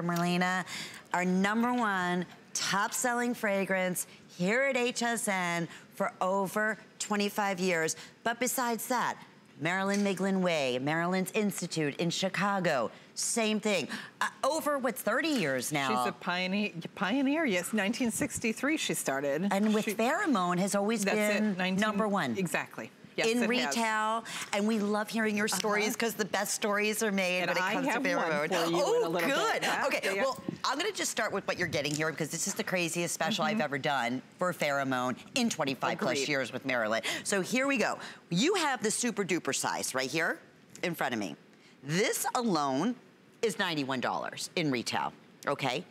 Marlena, our number one top selling fragrance here at HSN for over 25 years. But besides that, Marilyn Miglin Way, Marilyn's Institute in Chicago, same thing. Uh, over, what, 30 years now? She's a pioneer, pioneer, yes, 1963 she started. And with she, Pheromone has always been it, 19, number one. Exactly. Yes, in retail. Has. And we love hearing your stories because uh -huh. the best stories are made and when it I comes to Pheromone. Oh, good. Yeah. Okay, yeah. well, I'm gonna just start with what you're getting here because this is the craziest special mm -hmm. I've mm-hmm. ever done for Pheromone in 25 Agreed. plus years with Marilyn. So here we go. You have the super duper size right here in front of me. This alone is $91 in retail, okay?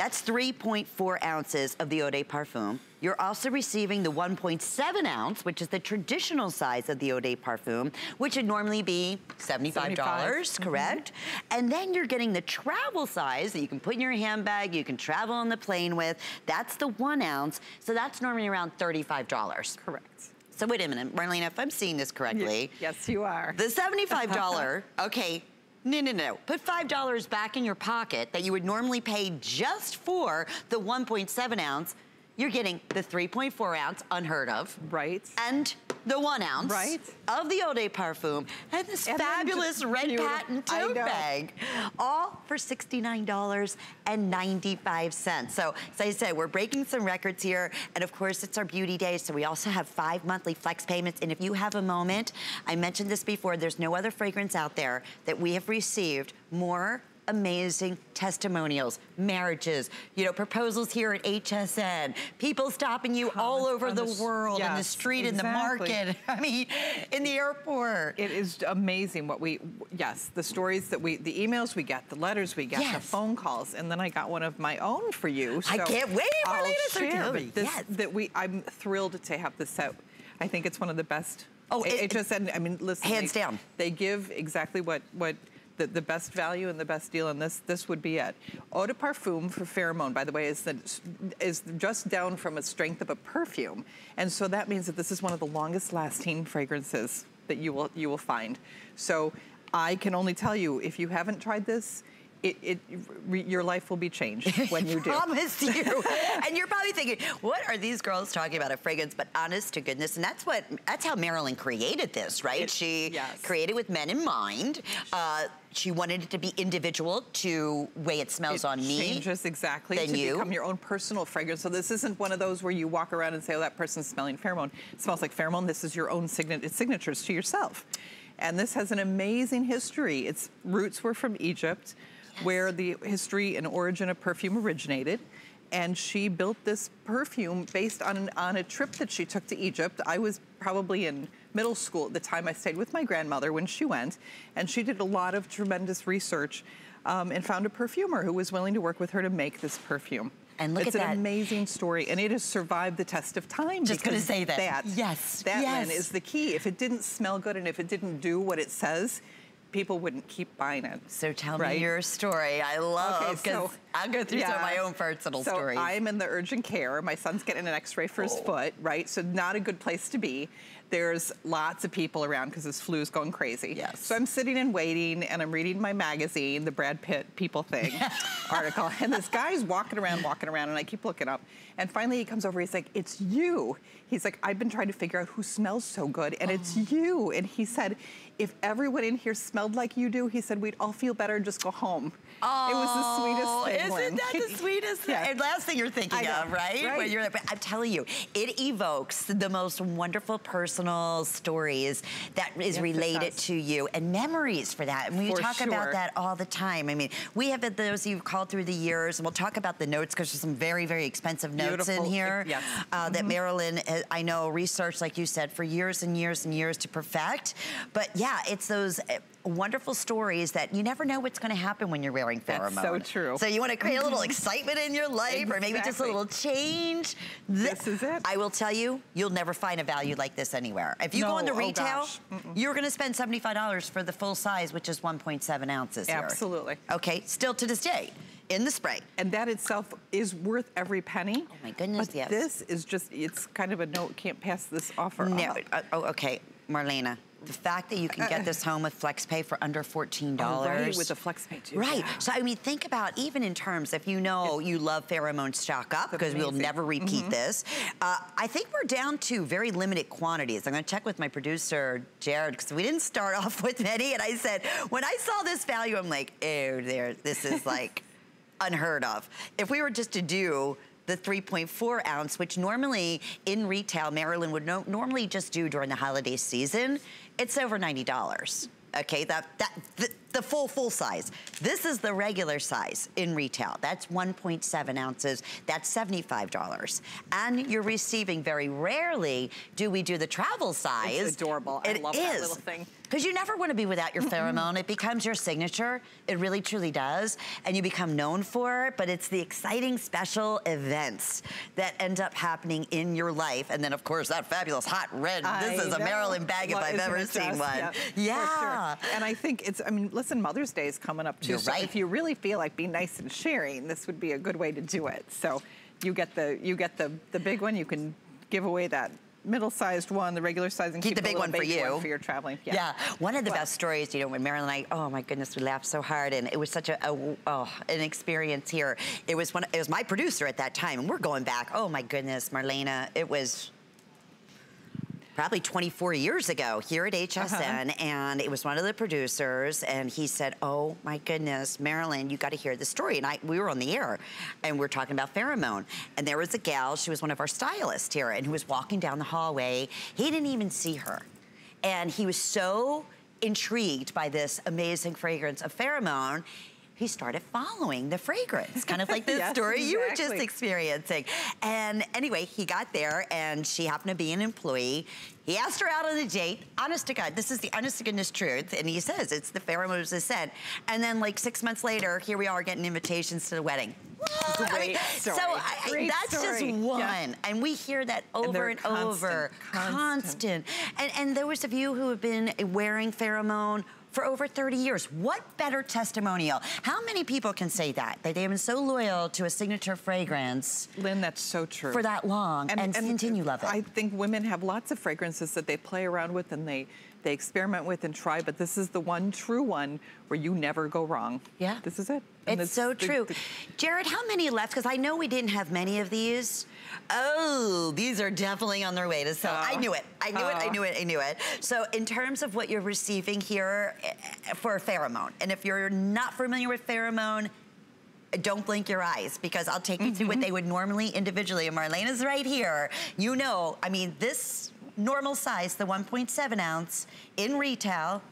That's 3.4 ounces of the Eau de Parfum. You're also receiving the 1.7 ounce, which is the traditional size of the Eau de Parfum, which would normally be $75, 75. correct? Mm -hmm. And then you're getting the travel size that you can put in your handbag, you can travel on the plane with. That's the one ounce. So that's normally around $35. Correct. So wait a minute, Marlena, if I'm seeing this correctly. Yes, you are. The $75, okay, no, no, no. Put $5 back in your pocket that you would normally pay just for the 1.7 ounce. You're getting the 3.4 ounce, unheard of. Right. And the one ounce right. of the Eau de Parfum and this and fabulous red beautiful. patent tote bag. All for $69.95. So as I said, we're breaking some records here. And of course, it's our beauty day. So we also have five monthly flex payments. And if you have a moment, I mentioned this before, there's no other fragrance out there that we have received more amazing testimonials, marriages, you know, proposals here at HSN, people stopping you all over the, the, world, yes, in the street, exactly. in the market, I mean, in the airport. It is amazing what we, yes, the stories that we, the emails we get, the letters we get, yes. the phone calls, and then I got one of my own for you. So I can't wait, for I'll share this, yes. that we, I'm thrilled to have this out. I think it's one of the best Oh, it, HSN, I mean, listen. Hands they, down. They give exactly what, what the, the best value and the best deal, and this this would be it. Eau de Parfum for pheromone, by the way, is, the, is just down from a strength of a perfume. And so that means that this is one of the longest lasting fragrances that you will, you will find. So I can only tell you, if you haven't tried this, it, it re, your life will be changed when you do. Promise you. and you're probably thinking, what are these girls talking about a fragrance? But honest to goodness, and that's what that's how Marilyn created this, right? It, she yes. created with men in mind. Uh, she wanted it to be individual to way it smells it on me. changes exactly to you. become your own personal fragrance. So this isn't one of those where you walk around and say, oh, that person's smelling pheromone. It smells like pheromone. This is your own sign signatures to yourself. And this has an amazing history. Its roots were from Egypt where the history and origin of perfume originated. And she built this perfume based on, an, on a trip that she took to Egypt. I was probably in middle school at the time. I stayed with my grandmother when she went. And she did a lot of tremendous research um, and found a perfumer who was willing to work with her to make this perfume. And look it's at that. It's an amazing story, and it has survived the test of time. Just gonna say that. that yes, that yes. is the key. If it didn't smell good and if it didn't do what it says, people wouldn't keep buying it. So tell right? me your story. I love, because okay, so, I'll go through yeah. some of my own personal so stories. I'm in the urgent care. My son's getting an x-ray for his oh. foot, right? So not a good place to be. There's lots of people around because this flu is going crazy. Yes. So I'm sitting and waiting and I'm reading my magazine, the Brad Pitt People Thing article. And this guy's walking around, walking around, and I keep looking up. And finally he comes over, he's like, it's you. He's like, I've been trying to figure out who smells so good, and oh. it's you. And he said, if everyone in here smelled like you do, he said, we'd all feel better and just go home. Oh, it was the sweetest oh, thing. Isn't that the sweetest thing? And last thing you're thinking of, right? right? When you're, but I'm telling you, it evokes the most wonderful personal stories that is yes, related to you and memories for that. And we for talk sure. about that all the time. I mean, we have those you've called through the years, and we'll talk about the notes because there's some very, very expensive notes Beautiful. in here yes. uh, mm -hmm. that mm-hmm. Marilyn, uh, I know, researched, like you said, for years and years and years to perfect. But yeah, it's those uh, wonderful stories that you never know what's going to happen when you're wearing pheromone. That's so true. So you want to create a little excitement in your life exactly. or maybe just a little change. This, this is it. I will tell you, you'll never find a value like this anywhere. If you no, go into oh retail, oh mm -mm. you're going to spend $75 for the full size, which is 1.7 ounces here. Absolutely. Okay, still to this day in the spray. And that itself is worth every penny. Oh my goodness, but yes. this is just, it's kind of a note, can't pass this offer No, uh, oh, okay, Marlena, the fact that you can get this home with FlexPay for under $14. Oh, right, with the FlexPay too. Right. Yeah. So, I mean, think about even in terms, if you know you love pheromone stock up, because we'll never repeat mm -hmm. this, uh, I think we're down to very limited quantities. I'm going to check with my producer, Jared, because we didn't start off with many. And I said, when I saw this value, I'm like, oh, there, this is like unheard of. If we were just to do the 3.4 ounce, which normally in retail, Marilyn would no normally just do during the holiday season, it's over $90. Okay, that, that, the, the full, full size. This is the regular size in retail. That's 1.7 ounces. That's $75. And you're receiving very rarely do we do the travel size. It's adorable. It I love is. that little thing. Because you never want to be without your pheromone. it becomes your signature. It really, truly does. And you become known for it, but it's the exciting special events that end up happening in your life. And then, of course, that fabulous hot red. I this is know. a Marilyn bag if I've ever seen one. Yep, yeah. Sure. And I think it's, I mean, listen, Mother's Day is coming up too. You're so right. if you really feel like being nice and sharing, this would be a good way to do it. So you get the, you get the, the big one. You can give away that middle-sized one, the regular size, and keep, keep the big one for you. One for your traveling. Yeah. yeah. One of the well, best stories, you know, when Marilyn and I, oh my goodness, we laughed so hard, and it was such a, a oh, an experience here. It was one. It was my producer at that time, and we're going back. Oh my goodness, Marlena, it was probably 24 years ago here at HSN, uh -huh. and it was one of the producers, and he said, oh my goodness, Marilyn, you got to hear the story. And I, we were on the air, and we are talking about pheromone. And there was a gal, she was one of our stylists here, and who was walking down the hallway. He didn't even see her. And he was so intrigued by this amazing fragrance of pheromone, he started following the fragrance, kind of like the yes, story exactly. you were just experiencing. And anyway, he got there and she happened to be an employee. He asked her out on a date. Honest to God, this is the honest to goodness truth. And he says it's the pheromones ascent. And then like six months later, here we are getting invitations to the wedding. Great I mean, story. So I, that's story. just one. Yeah. And we hear that over and, and constant, over. Constant. constant. And, and those of you who have been wearing pheromone for over 30 years. What better testimonial? How many people can say that? That they have been so loyal to a signature fragrance. Lynn, that's so true. For that long and, and, and continue love it. I think women have lots of fragrances that they play around with and they they experiment with and try, but this is the one true one where you never go wrong. Yeah. This is it. And it's so true. The, Jared, how many left? Because I know we didn't have many of these. Oh, these are definitely on their way to sell. Uh, I knew it. I knew uh, it. I knew it. I knew it. So in terms of what you're receiving here eh, for a pheromone, and if you're not familiar with pheromone, don't blink your eyes because I'll take you mm -hmm. through what mm-hmm. they would normally individually. And Marlena's right here. You know, I mean, this normal size, the 1.7 ounce in retail,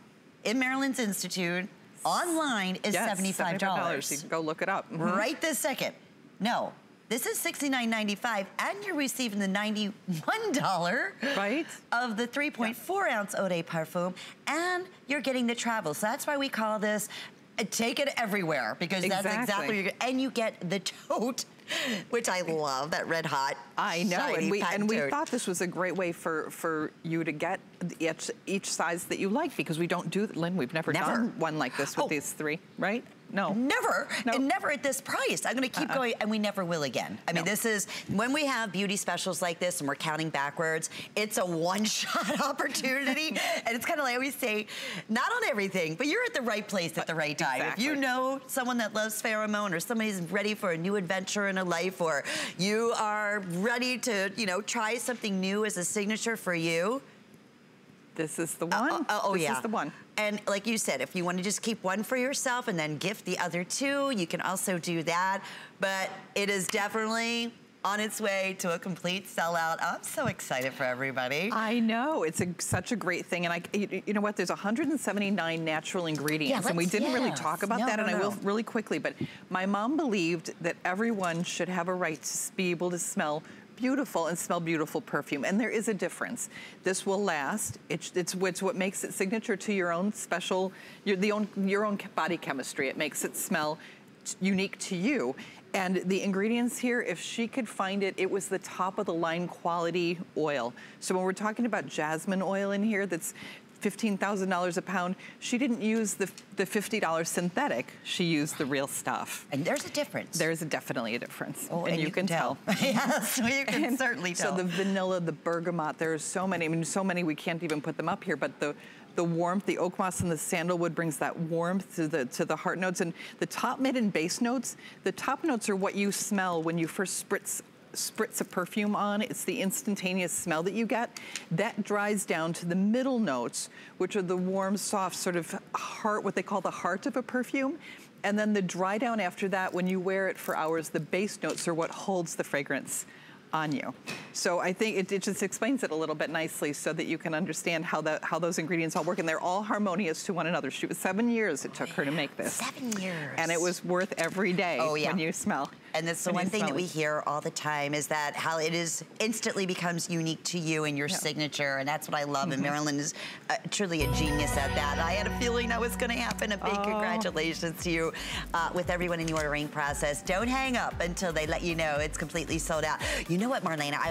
in Marilyn's Institute, online is yes, $75. $75. You can go look it up. Mm -hmm. Right this second. No, this is $69.95, and you're receiving the $91 right. of the 3.4 yeah. ounce Eau de Parfum, and you're getting the travel. So that's why we call this uh, take it everywhere, because exactly. that's exactly what you're And you get the tote which I love, that red hot. I know, and we and we thought this was a great way for for you to get each, each size that you like because we don't do Lynn. We've never, never. done one like this with oh. these three, right? No. Never. And never at this price. I'm going to keep uh -uh. going, and we never will again. I no. mean, this is, when we have beauty specials like this and we're counting backwards, it's a one-shot opportunity. and it's kind of like I always say, not on everything, but you're at the right place at the right time. Exactly. If you know someone that loves pheromone or somebody's ready for a new adventure in a life or you are ready to, you know, try something new as a signature for you, this is the one. Uh, uh, oh, this yeah. This is the one. And like you said, if you want to just keep one for yourself and then gift the other two, you can also do that. But it is definitely on its way to a complete sellout. I'm so excited for everybody. I know, it's a, such a great thing. And I, you, you, know what, there's 179 natural ingredients yeah, and we didn't yes. really talk about no, that no, and no. I will really quickly, but my mom believed that everyone should have a right to be able to smell beautiful and smell beautiful perfume. And there is a difference. This will last. It's, it's, it's what makes it signature to your own special, your, the own, your own body chemistry. It makes it smell unique to you. And the ingredients here, if she could find it, it was the top of the line quality oil. So when we're talking about jasmine oil in here, that's $15,000 a pound. She didn't use the, the $50 synthetic. She used the real stuff. And there's a difference. There's definitely a difference. Oh, and, and you, you can, can tell. tell. yes, you can And certainly tell. So the vanilla, the bergamot, there's so many. I mean, so many we can't even put them up here, but the the warmth, the oak moss and the sandalwood brings that warmth to the to the heart notes. And the top, mid, and base notes, the top notes are what you smell when you first spritz spritz a perfume on. It's the instantaneous smell that you get. That dries down to the middle notes, which are the warm, soft sort of heart, what they call the heart of a perfume. And then the dry down after that, when you wear it for hours, the base notes are what holds the fragrance on you. So I think it, it, just explains it a little bit nicely so that you can understand how, that, how those ingredients all work. And they're all harmonious to one another. She was seven years it took her to make this. Seven years. And it was worth every day oh, yeah. when you smell. And that's the one thing that we hear all the time is that how it is instantly becomes unique to you and your Yeah. signature. And that's what I love. Mm-hmm. And Marilyn is uh, truly a genius at that. I had a feeling that was going to happen. A big Oh. congratulations to you uh, with everyone in the ordering process. Don't hang up until they let you know it's completely sold out. You know what, Marlena? I